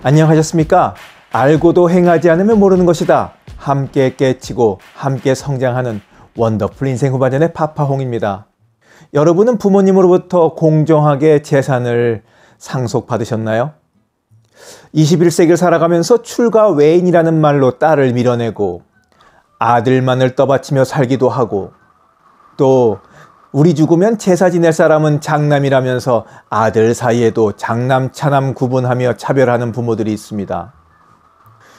안녕하셨습니까? 알고도 행하지 않으면 모르는 것이다. 함께 깨치고 함께 성장하는 원더풀 인생 후반전의 파파홍입니다. 여러분은 부모님으로부터 공정하게 재산을 상속받으셨나요? 21세기를 살아가면서 출가 외인이라는 말로 딸을 밀어내고 아들만을 떠받치며 살기도 하고 또 우리 죽으면 제사 지낼 사람은 장남이라면서 아들 사이에도 장남, 차남 구분하며 차별하는 부모들이 있습니다.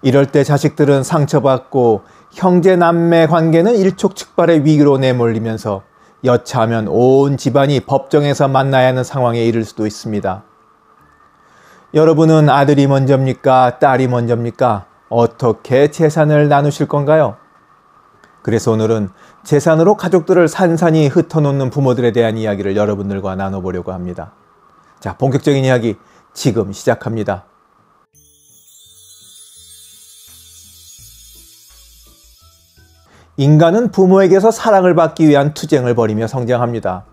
이럴 때 자식들은 상처받고 형제 남매 관계는 일촉즉발의 위기로 내몰리면서 여차하면 온 집안이 법정에서 만나야 하는 상황에 이를 수도 있습니다. 여러분은 아들이 먼저입니까? 딸이 먼저입니까? 어떻게 재산을 나누실 건가요? 그래서 오늘은 재산으로 가족들을 산산히 흩어놓는 부모들에 대한 이야기를 여러분들과 나눠보려고 합니다. 자, 본격적인 이야기 지금 시작합니다. 인간은 부모에게서 사랑을 받기 위한 투쟁을 벌이며 성장합니다.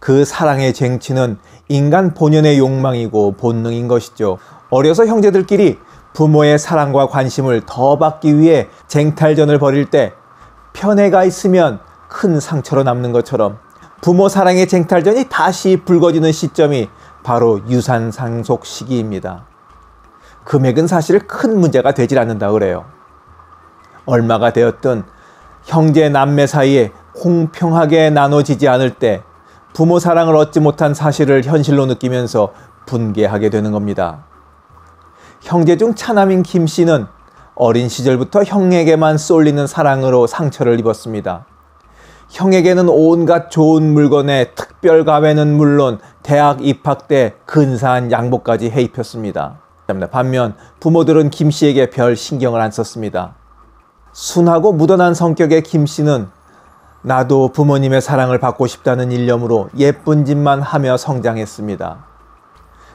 그 사랑의 쟁취는 인간 본연의 욕망이고 본능인 것이죠. 어려서 형제들끼리 부모의 사랑과 관심을 더 받기 위해 쟁탈전을 벌일 때 편애가 있으면 큰 상처로 남는 것처럼 부모 사랑의 쟁탈전이 다시 불거지는 시점이 바로 유산 상속 시기입니다. 금액은 사실 큰 문제가 되질 않는다 그래요. 얼마가 되었든 형제 남매 사이에 공평하게 나눠지지 않을 때 부모 사랑을 얻지 못한 사실을 현실로 느끼면서 분개하게 되는 겁니다. 형제 중 차남인 김 씨는 어린 시절부터 형에게만 쏠리는 사랑으로 상처를 입었습니다. 형에게는 온갖 좋은 물건에 특별 가외는 물론 대학 입학 때 근사한 양복까지 해 입혔습니다. 반면 부모들은 김 씨에게 별 신경을 안 썼습니다. 순하고 무던한 성격의 김 씨는 나도 부모님의 사랑을 받고 싶다는 일념으로 예쁜 짓만 하며 성장했습니다.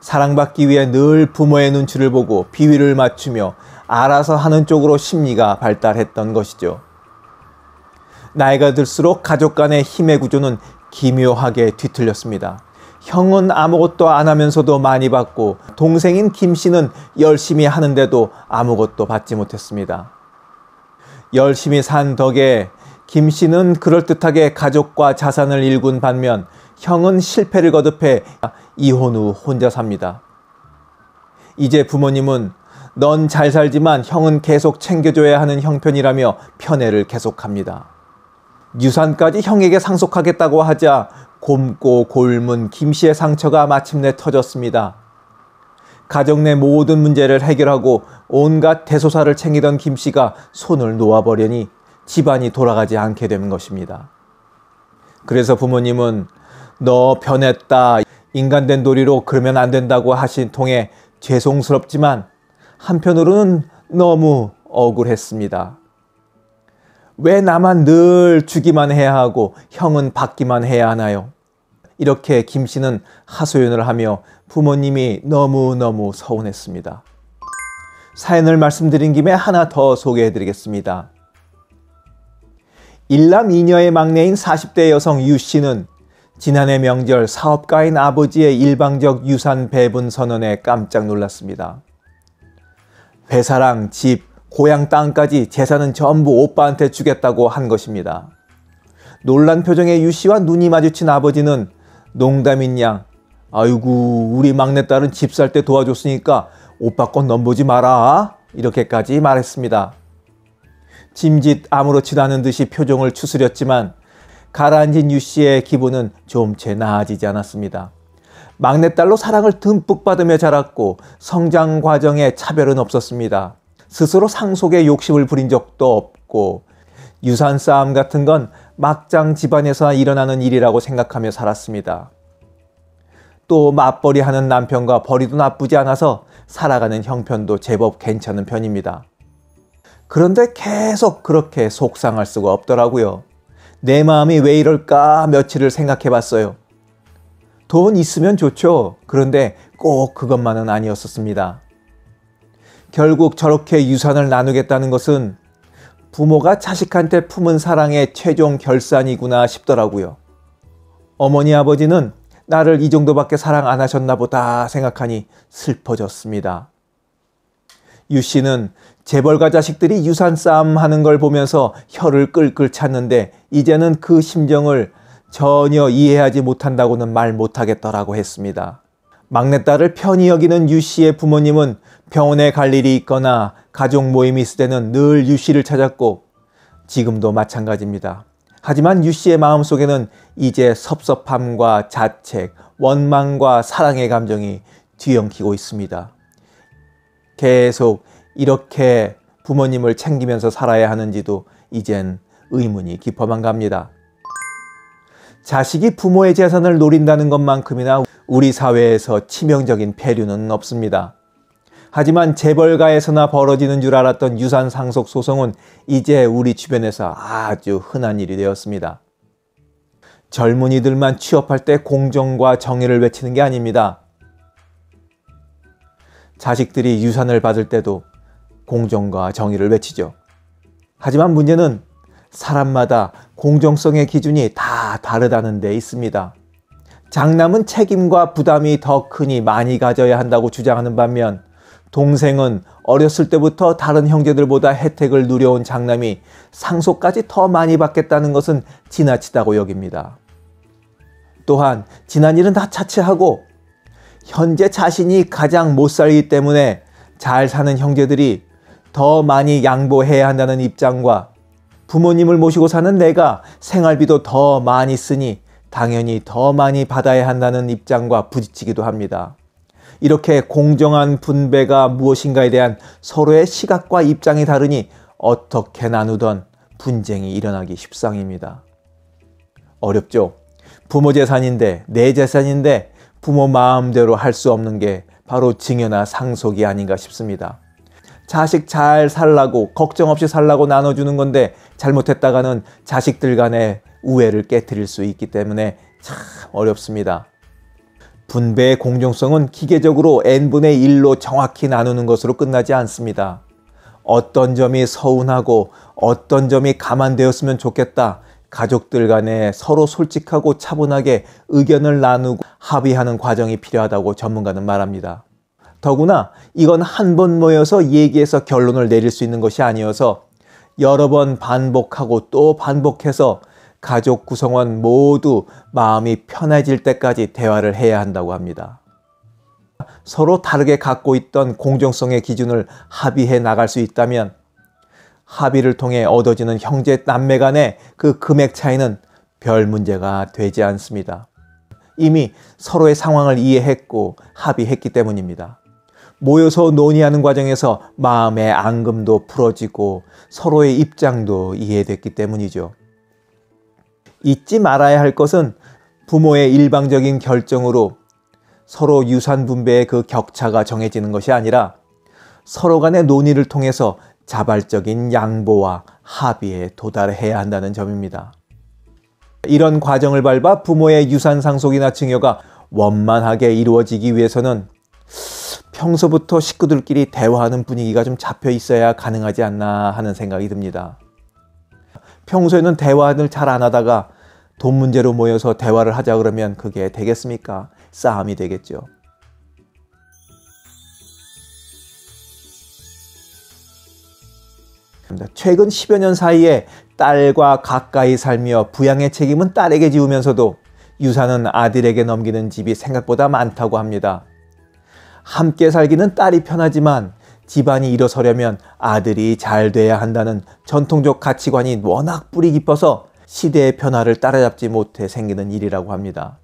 사랑받기 위해 늘 부모의 눈치를 보고 비위를 맞추며 알아서 하는 쪽으로 심리가 발달했던 것이죠. 나이가 들수록 가족 간의 힘의 구조는 기묘하게 뒤틀렸습니다. 형은 아무것도 안 하면서도 많이 받고 동생인 김 씨는 열심히 하는데도 아무것도 받지 못했습니다. 열심히 산 덕에 김 씨는 그럴듯하게 가족과 자산을 일군 반면 형은 실패를 거듭해 이혼 후 혼자 삽니다. 이제 부모님은 넌 잘 살지만 형은 계속 챙겨줘야 하는 형편이라며 편애를 계속합니다. 유산까지 형에게 상속하겠다고 하자 곰고 골문 김 씨의 상처가 마침내 터졌습니다. 가정 내 모든 문제를 해결하고 온갖 대소사를 챙기던 김 씨가 손을 놓아버려니 집안이 돌아가지 않게 되는 것입니다. 그래서 부모님은 너 변했다. 인간된 도리로 그러면 안 된다고 하신 통에 죄송스럽지만 한편으로는 너무 억울했습니다. 왜 나만 늘 주기만 해야 하고 형은 받기만 해야 하나요? 이렇게 김 씨는 하소연을 하며 부모님이 너무너무 서운했습니다. 사연을 말씀드린 김에 하나 더 소개해 드리겠습니다. 일남 이녀의 막내인 40대 여성 유 씨는 지난해 명절 사업가인 아버지의 일방적 유산 배분 선언에 깜짝 놀랐습니다. 회사랑 집, 고향 땅까지 재산은 전부 오빠한테 주겠다고 한 것입니다. 놀란 표정의 유 씨와 눈이 마주친 아버지는 농담인 양, 아이고, 우리 막내딸은 집 살 때 도와줬으니까 오빠 건 넘보지 마라. 이렇게까지 말했습니다. 짐짓 아무렇지도 않은 듯이 표정을 추스렸지만 가라앉은 유 씨의 기분은 좀채 나아지지 않았습니다. 막내딸로 사랑을 듬뿍 받으며 자랐고 성장 과정에 차별은 없었습니다. 스스로 상속에 욕심을 부린 적도 없고 유산 싸움 같은 건 막장 집안에서 일어나는 일이라고 생각하며 살았습니다. 또 맞벌이 하는 남편과 벌이도 나쁘지 않아서 살아가는 형편도 제법 괜찮은 편입니다. 그런데 계속 그렇게 속상할 수가 없더라고요. 내 마음이 왜 이럴까 며칠을 생각해 봤어요. 돈 있으면 좋죠. 그런데 꼭 그것만은 아니었었습니다. 결국 저렇게 유산을 나누겠다는 것은 부모가 자식한테 품은 사랑의 최종 결산이구나 싶더라고요. 어머니 아버지는 나를 이 정도밖에 사랑 안 하셨나 보다 생각하니 슬퍼졌습니다. 유 씨는 재벌가 자식들이 유산 싸움 하는 걸 보면서 혀를 끌끌 찼는데 이제는 그 심정을 전혀 이해하지 못한다고는 말 못하겠더라고 했습니다. 막내딸을 편히 여기는 유 씨의 부모님은 병원에 갈 일이 있거나 가족 모임이 있을 때는 늘 유 씨를 찾았고 지금도 마찬가지입니다. 하지만 유 씨의 마음속에는 이제 섭섭함과 자책, 원망과 사랑의 감정이 뒤엉키고 있습니다. 계속 이렇게 부모님을 챙기면서 살아야 하는지도 이젠 의문이 깊어만 갑니다. 자식이 부모의 재산을 노린다는 것만큼이나 우리 사회에서 치명적인 폐류는 없습니다. 하지만 재벌가에서나 벌어지는 줄 알았던 유산 상속 소송은 이제 우리 주변에서 아주 흔한 일이 되었습니다. 젊은이들만 취업할 때 공정과 정의를 외치는 게 아닙니다. 자식들이 유산을 받을 때도 공정과 정의를 외치죠. 하지만 문제는 사람마다 공정성의 기준이 다 다르다는 데 있습니다. 장남은 책임과 부담이 더 크니 많이 가져야 한다고 주장하는 반면 동생은 어렸을 때부터 다른 형제들보다 혜택을 누려온 장남이 상속까지 더 많이 받겠다는 것은 지나치다고 여깁니다. 또한 지난 일은 다 차치하고 현재 자신이 가장 못 살기 때문에 잘 사는 형제들이 더 많이 양보해야 한다는 입장과 부모님을 모시고 사는 내가 생활비도 더 많이 쓰니 당연히 더 많이 받아야 한다는 입장과 부딪히기도 합니다. 이렇게 공정한 분배가 무엇인가에 대한 서로의 시각과 입장이 다르니 어떻게 나누던 분쟁이 일어나기 십상입니다. 어렵죠? 부모 재산인데, 내 재산인데 부모 마음대로 할 수 없는 게 바로 증여나 상속이 아닌가 싶습니다. 자식 잘 살라고, 걱정 없이 살라고 나눠주는 건데 잘못했다가는 자식들 간의 우애를 깨뜨릴 수 있기 때문에 참 어렵습니다. 분배의 공정성은 기계적으로 n분의 1로 정확히 나누는 것으로 끝나지 않습니다. 어떤 점이 서운하고 어떤 점이 감안되었으면 좋겠다. 가족들 간에 서로 솔직하고 차분하게 의견을 나누고 합의하는 과정이 필요하다고 전문가는 말합니다. 더구나 이건 한 번 모여서 얘기해서 결론을 내릴 수 있는 것이 아니어서 여러 번 반복하고 또 반복해서 가족 구성원 모두 마음이 편해질 때까지 대화를 해야 한다고 합니다. 서로 다르게 갖고 있던 공정성의 기준을 합의해 나갈 수 있다면 합의를 통해 얻어지는 형제 남매 간의 그 금액 차이는 별 문제가 되지 않습니다. 이미 서로의 상황을 이해했고 합의했기 때문입니다. 모여서 논의하는 과정에서 마음의 앙금도 풀어지고 서로의 입장도 이해됐기 때문이죠. 잊지 말아야 할 것은 부모의 일방적인 결정으로 서로 유산 분배의 그 격차가 정해지는 것이 아니라 서로 간의 논의를 통해서 자발적인 양보와 합의에 도달해야 한다는 점입니다. 이런 과정을 밟아 부모의 유산 상속이나 증여가 원만하게 이루어지기 위해서는 평소부터 식구들끼리 대화하는 분위기가 좀 잡혀 있어야 가능하지 않나 하는 생각이 듭니다. 평소에는 대화를 잘 안 하다가 돈 문제로 모여서 대화를 하자 그러면 그게 되겠습니까? 싸움이 되겠죠. 최근 10여 년 사이에 딸과 가까이 살며 부양의 책임은 딸에게 지우면서도 유산은 아들에게 넘기는 집이 생각보다 많다고 합니다. 함께 살기는 딸이 편하지만 집안이 일어서려면 아들이 잘 돼야 한다는 전통적 가치관이 워낙 뿌리 깊어서 시대의 변화를 따라잡지 못해 생기는 일이라고 합니다.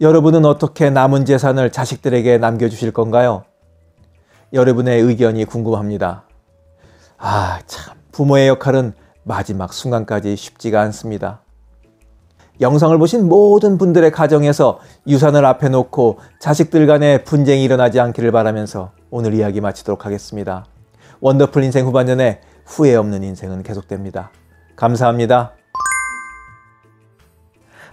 여러분은 어떻게 남은 재산을 자식들에게 남겨주실 건가요? 여러분의 의견이 궁금합니다. 아, 참. 부모의 역할은 마지막 순간까지 쉽지가 않습니다. 영상을 보신 모든 분들의 가정에서 유산을 앞에 놓고 자식들 간의 분쟁이 일어나지 않기를 바라면서 오늘 이야기 마치도록 하겠습니다. 원더풀 인생 후반전에 후회 없는 인생은 계속됩니다. 감사합니다.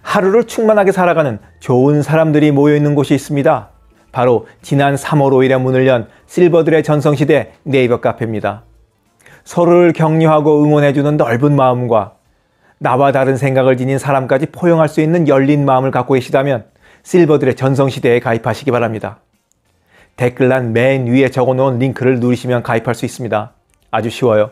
하루를 충만하게 살아가는 좋은 사람들이 모여 있는 곳이 있습니다. 바로 지난 3월 5일에 문을 연 실버들의 전성시대 네이버 카페입니다. 서로를 격려하고 응원해주는 넓은 마음과 나와 다른 생각을 지닌 사람까지 포용할 수 있는 열린 마음을 갖고 계시다면 실버들의 전성시대에 가입하시기 바랍니다. 댓글란 맨 위에 적어놓은 링크를 누르시면 가입할 수 있습니다. 아주 쉬워요.